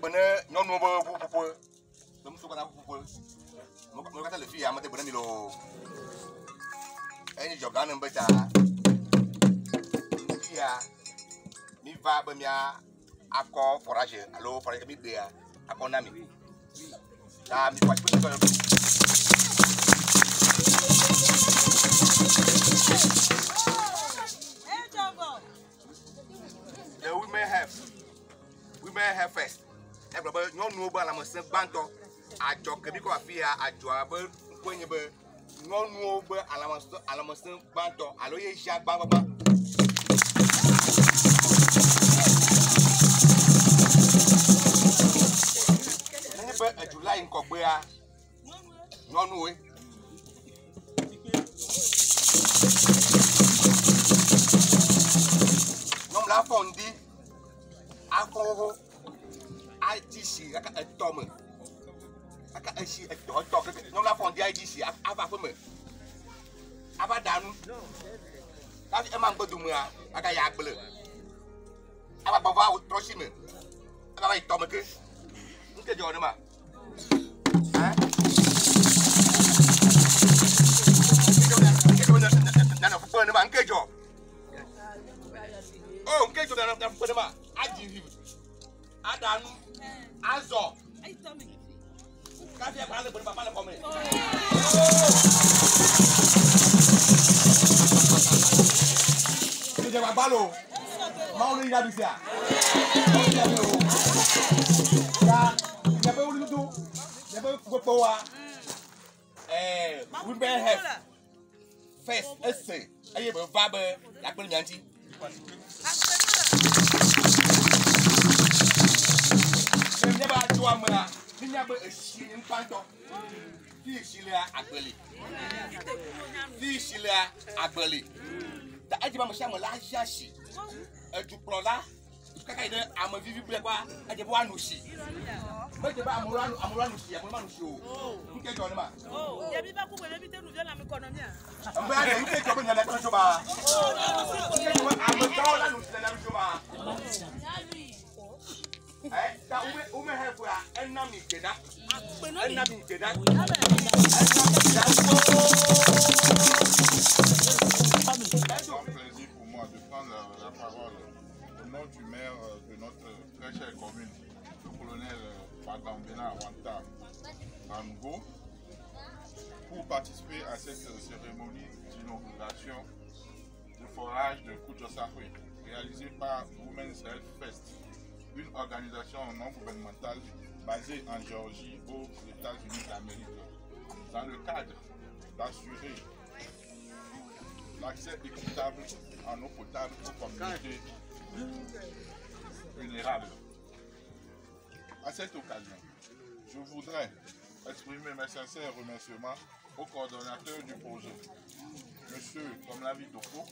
gbe ne nyɔnuwo be ƒuƒoƒe be muso kata ƒuƒoƒe mo katã le fi ya mede gbe ne mi le o enye dzɔga ne be ta fi ya mi va be mia akɔ forage alo forage mi gbea akɔ na mi ta mi kɔ atsi kpe kpe the women health first egblɔ be nyɔnuwo be lãmesẽ gbãtɔ adzɔ ke mi kɔ afi ya adzɔa be ŋkɔe nye be nyɔnuwo be lãmesẽ gbãtɔ alo ye zia gbãgbãgbã. nenye no number from the IDC afa pe me afa danu tafi ẹ máa ń gbẹdùn mu a aka yà agblẹ afa bàbá awo trọsi me afa bá yi tọ me ke n kejì ọ ne ma ẹ. nana fukpɔ ne ma nke jɔ o nke jɔ nana fukpɔ ne ma adi vi adanu azɔ. Kasih apa lagi berapa lagi komen. Ini jangan balo. Mau lu tidak bisa. Ya, jangan ulu tu, jangan gue bawa. Eh, women have first essay. Ayo bervabe, yang pun nyanyi. Jangan bawa mana to a mea, ne nya be esi ŋkpãtɔ, fi esi lea agbeli, fi esi lea agbeli. Ta edzi be ame sia ame la azi asi, edukplɔla kaka yi ɖe ame vivi ble kpa edze be woanu si. Medze be amewo anu amewo anu si, amewo anu si o. Nuke dzɔ ne ma? Mbe ya ɖe nuke dzɔ be nya ɖe kple tso ba? Nuke dzɔ be ametɔwo la nu si le na nu tso ba? C'est un plaisir pour moi de prendre la, parole au nom du maire de notre très chère commune, le colonel Bagambena Wanta Bango, pour participer à cette cérémonie d'inauguration du forage de Kujosafri, réalisée par Women's Health Fest, une organisation non gouvernementale basée en Géorgie aux États-Unis d'Amérique, dans le cadre d'assurer l'accès équitable en eau potable aux communautés vulnérables. À cette occasion, je voudrais exprimer mes sincères remerciements au coordonnateur du projet, M. Tomlavi Doko,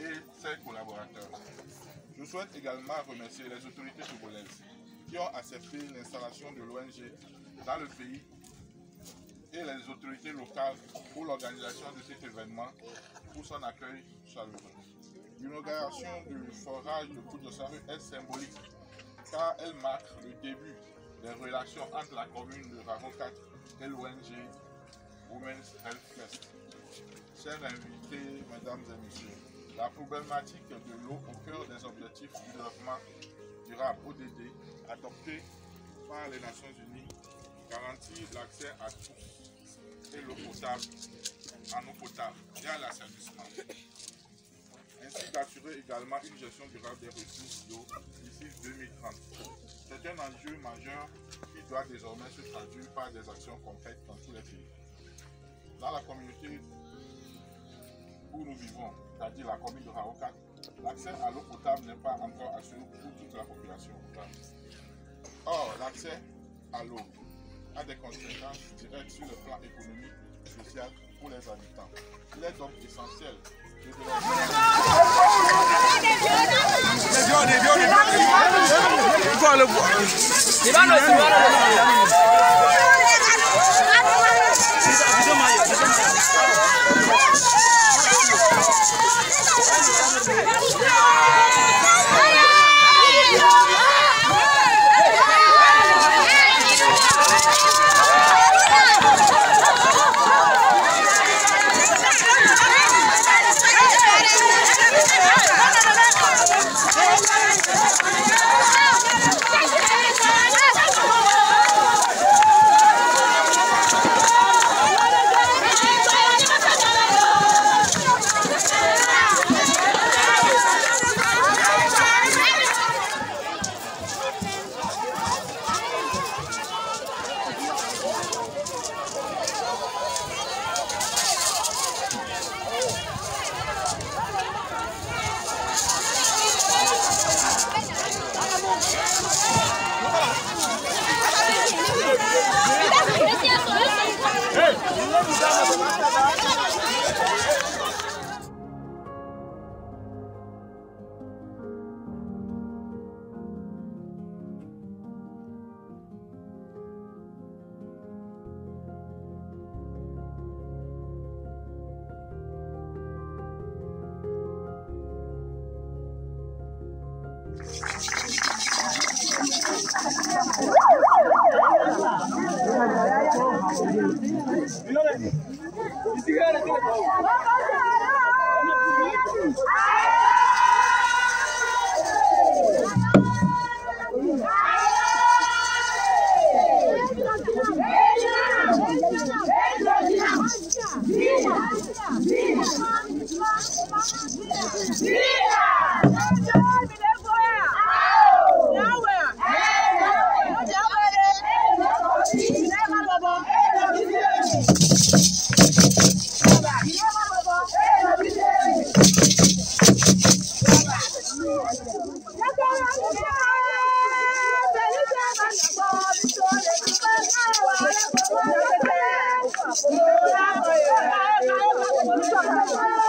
et ses collaborateurs. Je souhaite également remercier les autorités togolaises qui ont accepté l'installation de l'ONG dans le pays et les autorités locales pour l'organisation de cet événement pour son accueil chaleureux. L'inauguration du forage de Koudosari est symbolique car elle marque le début des relations entre la commune de Rarocat et l'ONG Women's Health Fest. Chers invités, mesdames et messieurs, la problématique de l'eau au cœur des objectifs du développement durable ODD adoptés par les Nations Unies garantit l'accès à tous et l'eau potable en eau potable via l'assainissement. Ainsi d'assurer également une gestion durable des ressources d'eau d'ici 2030. C'est un enjeu majeur qui doit désormais se traduire par des actions concrètes dans tous les pays. Dans la communauté où nous vivons, c'est-à-dire la commune de Raokat, l'accès à l'eau potable n'est pas encore assuré pour toute la population. Or, l'accès à l'eau a des conséquences directes sur le plan économique et social pour les habitants. Il est donc essentiel de Yeah. 加油加油加油